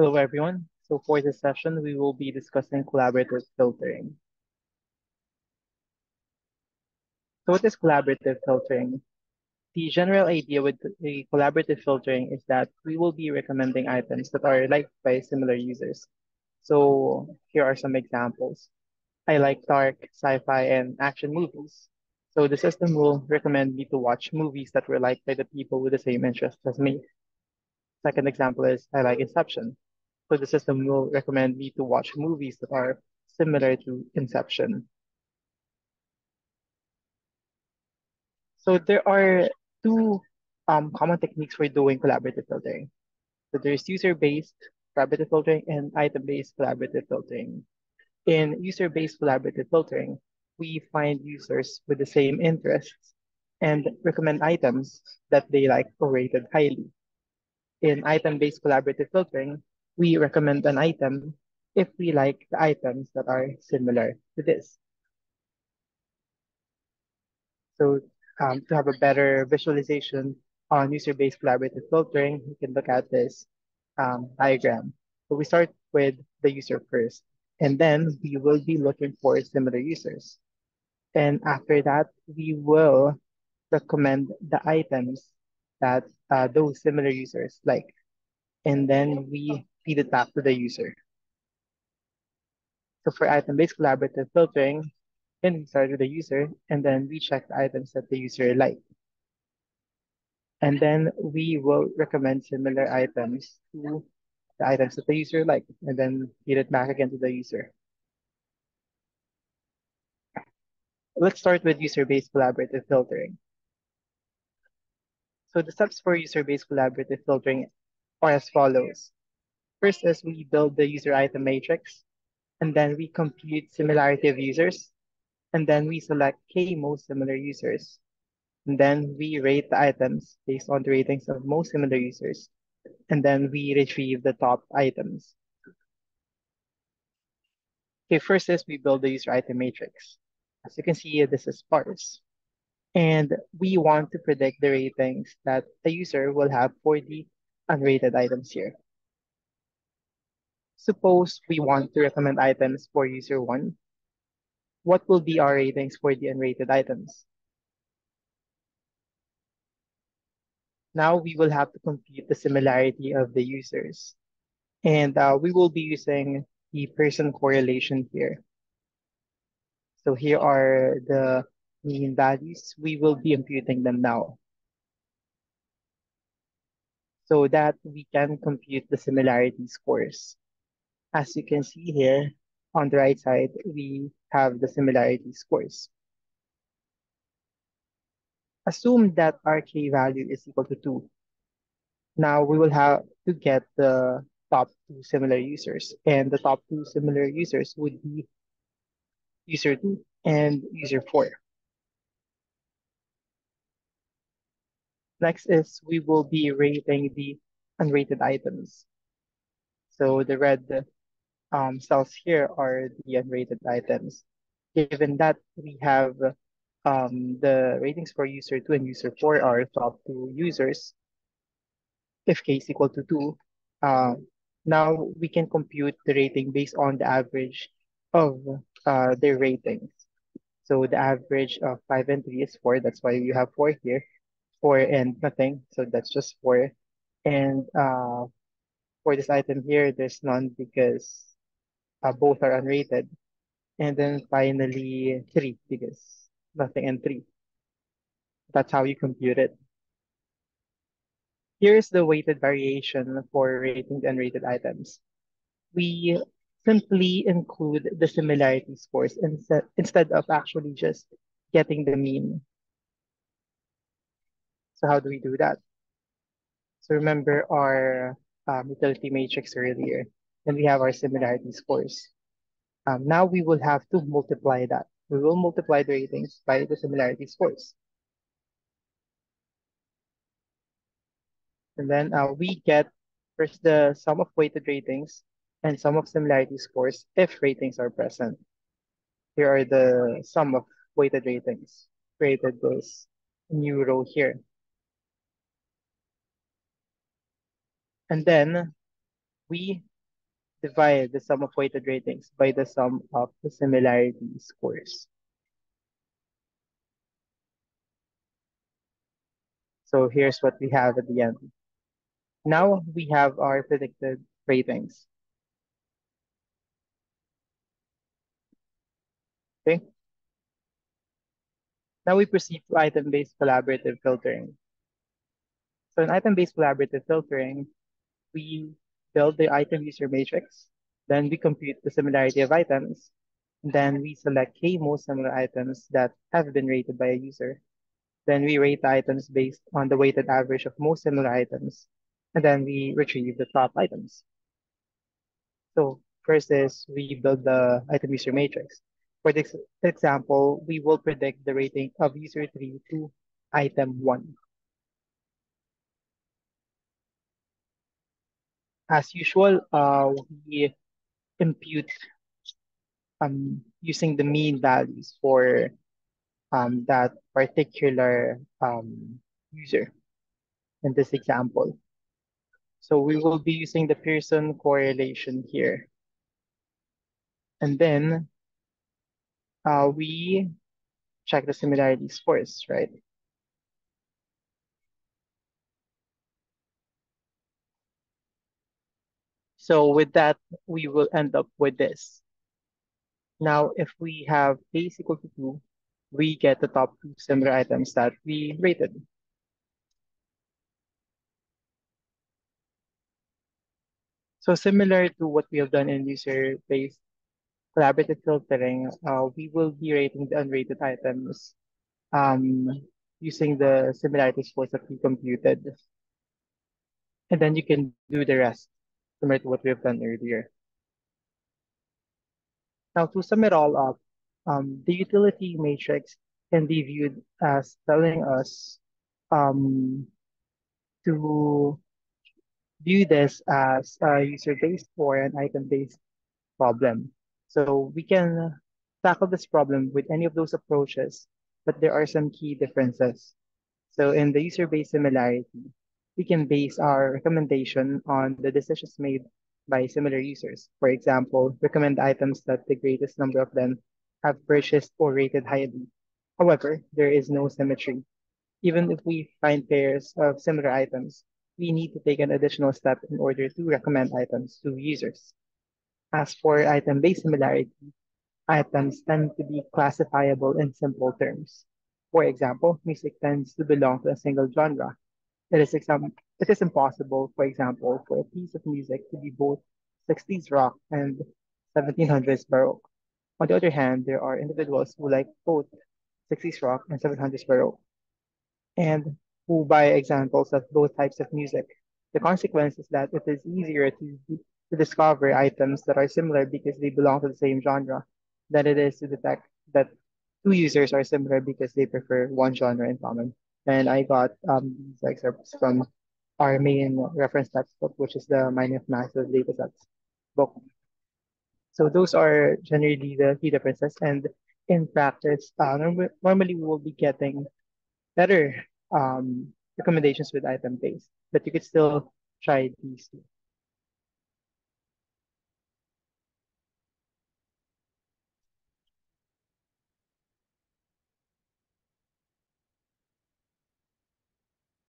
Hello, everyone. So for this session, we will be discussing collaborative filtering. So what is collaborative filtering? The general idea with the collaborative filtering is that we will be recommending items that are liked by similar users. So here are some examples. I like dark, sci-fi, and action movies. So the system will recommend me to watch movies that were liked by the people with the same interests as me. Second example is I like Inception. So the system will recommend me to watch movies that are similar to Inception. So there are two um, common techniques for doing collaborative filtering. So there's user-based collaborative filtering and item-based collaborative filtering. In user-based collaborative filtering, we find users with the same interests and recommend items that they like or rated highly. In item-based collaborative filtering, we recommend an item if we like the items that are similar to this. So um, to have a better visualization on user-based collaborative filtering, you can look at this um, diagram. So we start with the user first, and then we will be looking for similar users. And after that, we will recommend the items that uh, those similar users like. And then we feed it back to the user. So for item-based collaborative filtering, then we start with the user and then we check the items that the user liked. And then we will recommend similar items to the items that the user liked and then feed it back again to the user. Let's start with user-based collaborative filtering. So the steps for user-based collaborative filtering are as follows. First is we build the user item matrix, and then we compute similarity of users, and then we select K most similar users. And then we rate the items based on the ratings of most similar users, and then we retrieve the top items. Okay, first is we build the user item matrix. As you can see, this is sparse. And we want to predict the ratings that a user will have for the unrated items here. Suppose we want to recommend items for user one. What will be our ratings for the unrated items? Now we will have to compute the similarity of the users. And uh, we will be using the Pearson correlation here. So here are the mean values. We will be imputing them now. So that we can compute the similarity scores. As you can see here, on the right side, we have the similarity scores. Assume that our k value is equal to 2. Now we will have to get the top two similar users. And the top two similar users would be user 2 and user 4. Next is we will be rating the unrated items. So the red um, cells here are the unrated items. Given that we have um, the ratings for user 2 and user 4 are top two users, if k is equal to 2, uh, now we can compute the rating based on the average of uh, their ratings. So the average of 5 and 3 is 4. That's why you have 4 here. 4 and nothing. So that's just 4. And uh, for this item here, there's none because uh, both are unrated. And then finally, 3 because nothing and 3. That's how you compute it. Here's the weighted variation for rating and rated items. We simply include the similarity scores instead, instead of actually just getting the mean. So how do we do that? So remember our um, utility matrix earlier and we have our similarity scores. Um, now we will have to multiply that. We will multiply the ratings by the similarity scores. And then uh, we get first the sum of weighted ratings and sum of similarity scores if ratings are present. Here are the sum of weighted ratings created this new row here. And then we divide the sum of weighted ratings by the sum of the similarity scores. So here's what we have at the end. Now we have our predicted ratings. Okay. Now we proceed to item-based collaborative filtering. So in item-based collaborative filtering, we build the item user matrix, then we compute the similarity of items, then we select k most similar items that have been rated by a user. Then we rate the items based on the weighted average of most similar items, and then we retrieve the top items. So first is we build the item user matrix. For this example, we will predict the rating of user 3 to item 1. As usual, uh, we impute um, using the mean values for um, that particular um, user in this example. So we will be using the Pearson correlation here. And then uh, we check the similarities first, right? So with that, we will end up with this. Now, if we have A is equal to 2, we get the top two similar items that we rated. So similar to what we have done in user-based collaborative filtering, uh, we will be rating the unrated items um, using the similarity scores that we computed. And then you can do the rest, similar to what we have done earlier. Now, to sum it all up, um, the utility matrix can be viewed as telling us um, to view this as a user-based or an item-based problem. So we can tackle this problem with any of those approaches, but there are some key differences. So in the user-based similarity, we can base our recommendation on the decisions made by similar users. For example, recommend items that the greatest number of them have purchased or rated highly. However, there is no symmetry. Even if we find pairs of similar items, we need to take an additional step in order to recommend items to users. As for item-based similarity, items tend to be classifiable in simple terms. For example, music tends to belong to a single genre. It is, it is impossible, for example, for a piece of music to be both 60s rock and 1700s baroque. On the other hand, there are individuals who like both 60s rock and 700s baroque, and who buy examples of both types of music. The consequence is that it is easier to, to discover items that are similar because they belong to the same genre than it is to detect that two users are similar because they prefer one genre in common. And I got um, these excerpts from our main reference textbook, which is the Mining of Massive Datasets book. So those are generally the key differences. And in practice, uh, normally we will be getting better um, recommendations with item based, but you could still try these.